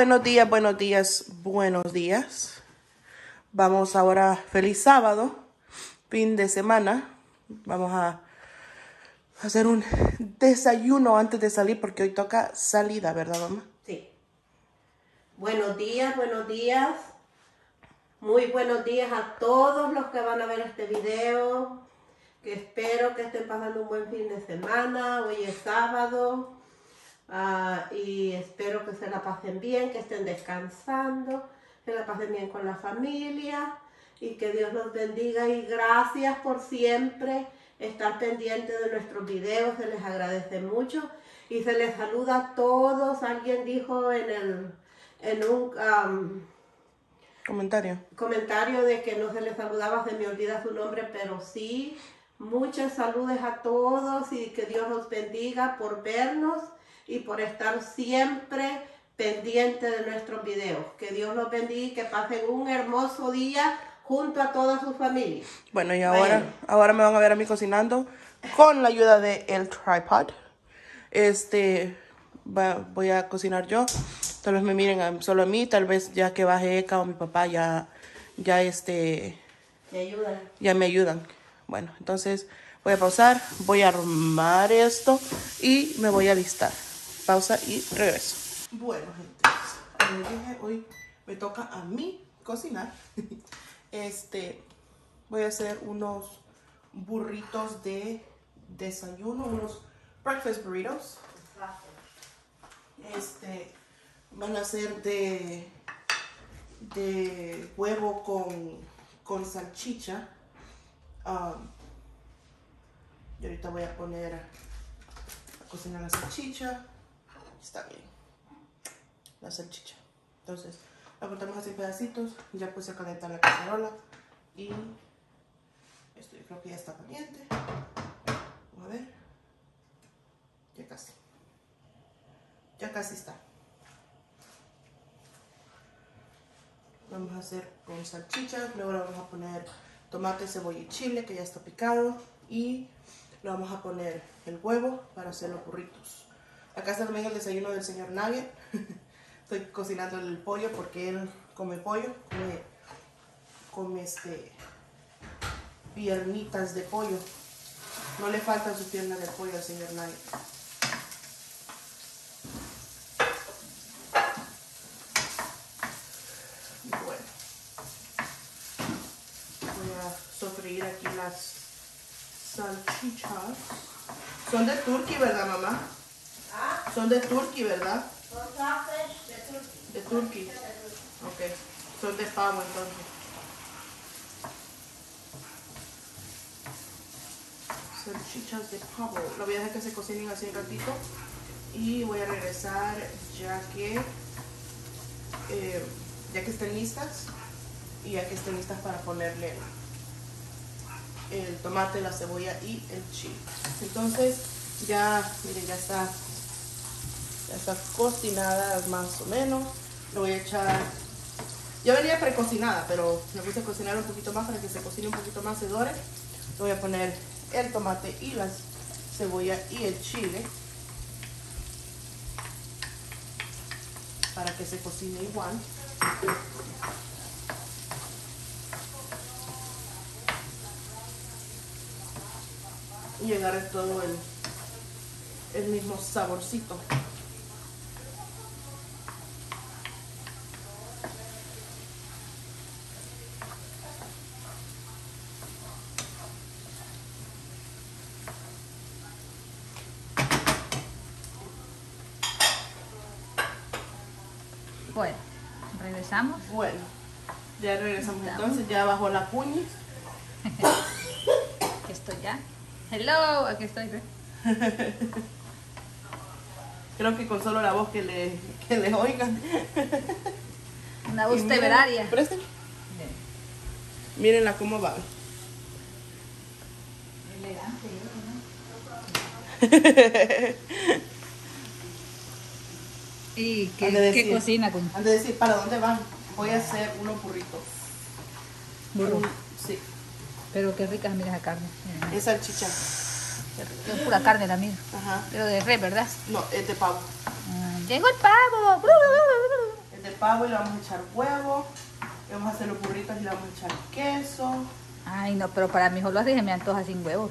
Buenos días, buenos días, buenos días. Vamos ahora, feliz sábado, fin de semana. Vamos a hacer un desayuno antes de salir porque hoy toca salida, ¿verdad, mamá? Sí. Buenos días, buenos días. Muy buenos días a todos los que van a ver este video. Que espero que estén pasando un buen fin de semana. Hoy es sábado. Ah, y espero que se la pasen bien, que estén descansando, que la pasen bien con la familia y que Dios los bendiga y gracias por siempre estar pendientes de nuestros videos, se les agradece mucho y se les saluda a todos. Alguien dijo en, el, en un um, Comentario. comentario de que no se les saludaba, se me olvida su nombre, pero sí, muchas saludes a todos y que Dios los bendiga por vernos y por estar siempre pendiente de nuestros videos. Que Dios los bendiga y que pasen un hermoso día junto a toda su familia. Bueno, y ahora, Bueno. ahora me van a ver a mí cocinando con la ayuda del el tripod. Este, va- voy a cocinar yo. Tal vez me miren a- solo a mí, tal vez ya que baje Eka o mi papá ya, ya este, ¿Me ayudan? ya me ayudan. Bueno, entonces voy a pausar, voy a armar esto y me voy a alistar. Pausa y regreso. Bueno, gente, como dije, hoy me toca a mí cocinar. Este, voy a hacer unos burritos de desayuno, unos breakfast burritos. Este, van a ser de, de huevo con, con salchicha. Um, y ahorita voy a poner a cocinar la salchicha. Está bien. La salchicha. Entonces, la cortamos así en pedacitos. Ya puse a calentar la cacerola. Y esto yo creo que ya está caliente. Vamos a ver. Ya casi. Ya casi está. Vamos a hacer con salchicha. Luego le vamos a poner tomate, cebolla y chile que ya está picado. Y le vamos a poner el huevo para hacer los burritos. Acá está también el desayuno del señor Nugget. Estoy cocinando el pollo porque él come pollo. Come, come este, piernitas de pollo. No le faltan sus piernas de pollo al señor Nugget. Bueno. Voy a sofreír aquí las salchichas. Son de turkey, ¿verdad, mamá? Son de turkey, ¿verdad? De turkey. Ok. Son de pavo, entonces. Salchichas de pavo. Lo voy a dejar que se cocinen así un ratito. Y voy a regresar ya que... eh, ya que estén listas. Y ya que estén listas para ponerle el tomate, la cebolla y el chile. Entonces ya, miren, ya está, ya está cocinada más o menos. Le voy a echar, ya venía precocinada, pero me puse a cocinar un poquito más para que se cocine un poquito más, se dore. Le voy a poner el tomate y la cebolla y el chile para que se cocine igual. y agarre todo el, el mismo saborcito. Bueno, regresamos. Bueno, ya regresamos entonces, ya bajó la puña. Aquí estoy ya. Hello, aquí estoy. ¿ve? Creo que con solo la voz que le, que le oigan. Una voz miren, temeraria. presten. Mírenla cómo va. Elegante, ¿Y qué, decir- cocina con Han de decir, ¿para dónde van? Voy a hacer unos burritos. sí, Pero qué rica mira esa carne. Es salchicha. Es pura carne la mía. Ajá. Pero de res, ¿verdad? No, es de pavo. Ah, llegó el pavo. Es de pavo y le vamos a echar huevo. Y vamos a hacer los burritos y le vamos a echar queso. Ay, no, pero para mí solo así se me antoja sin huevos.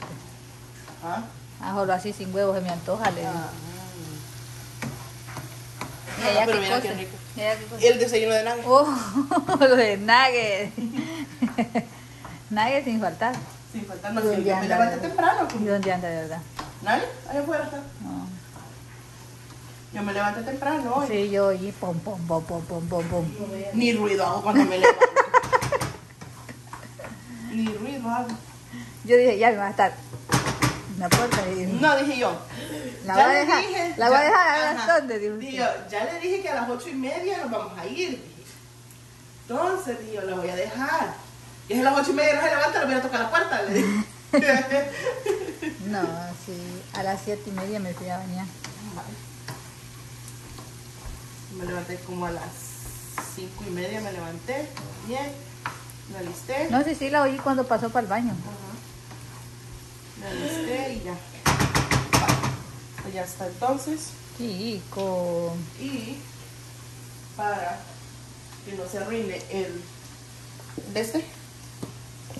¿Ah? Ah, solo así sin huevos se me antoja. Le digo. Ah. ¿Y allá pero mira qué rico. ¿Y el desayuno de nada. Oh, lo de nuggets. nuggets sin faltar. Sin faltar, no ¿Y sé, me levanté temprano. ¿Y dónde anda de verdad? ¿Nadie? Allá afuera está. No. Yo me levanté temprano hoy. Sí, yo oí pom, pom, pom, pom, pom, pom, pom. Ni ruido hago cuando me levanto. Ni ruido hago. Yo dije, ya me va a estar puerta. y- No, dije yo. La ya voy dejar- dije, la voy a dejar a las ajá. dónde, yo, ya le dije que a las ocho y media nos vamos a ir. dije. Entonces, dije yo, la voy a dejar. Y es a las ocho y media no se levanta, le voy a tocar la puerta. Le dije. No, sí, a las siete y media me fui a bañar. Me levanté como a las cinco y media, me levanté, bien, me alisté. No sé si la oí cuando pasó para el baño. Ajá. Me alisté y ya. Pues ya está entonces. Chico. Y para que no se arruine el de este,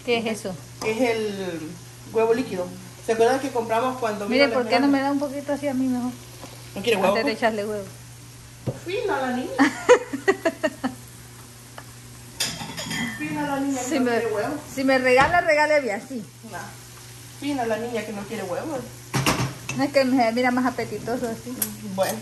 ¿Qué es eso? es el huevo líquido. ¿Se acuerdan que compramos cuando Mire, ¿por qué no me da un poquito así a mí mejor? ¿No quiere huevo? Antes de echarle huevo. Fina la niña. Fina la niña que Si no me, quiere huevo. si me regala, regáleme así. Nah. Fina la niña que no quiere huevo. Es que me mira más apetitoso así. Bueno,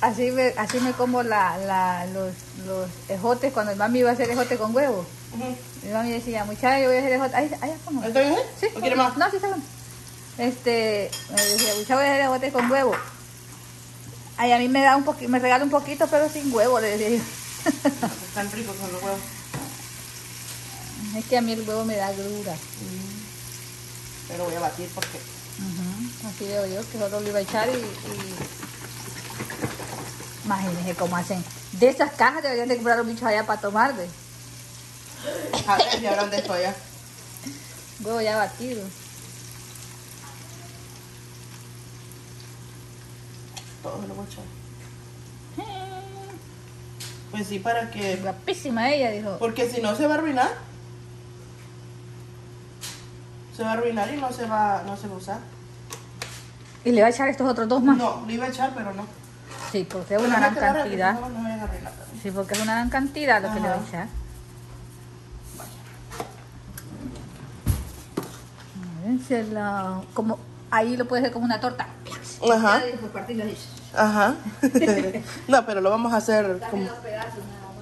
Así me, así me como la, la, los, los ejotes cuando mi mami iba a hacer ejote con huevo. ujú. Mi mami decía, muchacha, yo voy a hacer ejote. Ahí, ahí. ¿está bien? Sí, ¿O quiere más? No, sí está bueno. Este, me decía, muchacha, voy a hacer ejote con huevo. Ay, a mí me da un poquito, me regala un poquito, pero sin huevo, le decía yo. Están ricos con los huevos. Es que a mí el huevo me da grura. Pero voy a batir porque Ujú, Así veo yo, que solo lo iba a echar y... y... Imagínense cómo hacen. De esas cajas deberían de comprar los bichos allá para tomar, de a ver si hablan de esto ya. huevo ya batido. Todo lo voy a echar. Pues sí, para que... Guapísima ella, dijo. Porque si no se va a arruinar. Se va a arruinar y no se va, no se va a usar. Y le va a echar estos otros dos más. No, lo iba a echar, pero no. Sí, porque es una gran cantidad. No, no me vayan a arruinar también. Sí, porque es una gran cantidad lo que le va a echar. Vénsela. Como, ahí lo puedes hacer como una torta. Ajá, ajá. no, pero lo vamos a hacer como,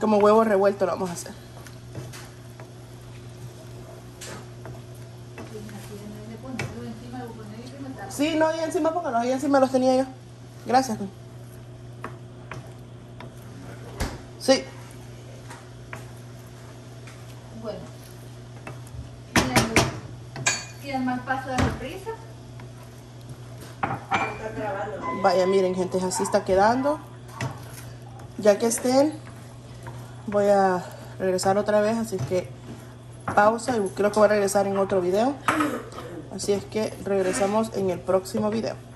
como huevo revuelto, lo vamos a hacer. Sí, no, ahí encima póngalo, ahí encima los tenía yo. Gracias. Sí. Bueno. ¿Quieren, ¿Quieren más paso de prisa? Vaya, miren, gente, así está quedando. Ya que estén, voy a regresar otra vez, así que pausa y creo que voy a regresar en otro video. Así es que regresamos en el próximo video.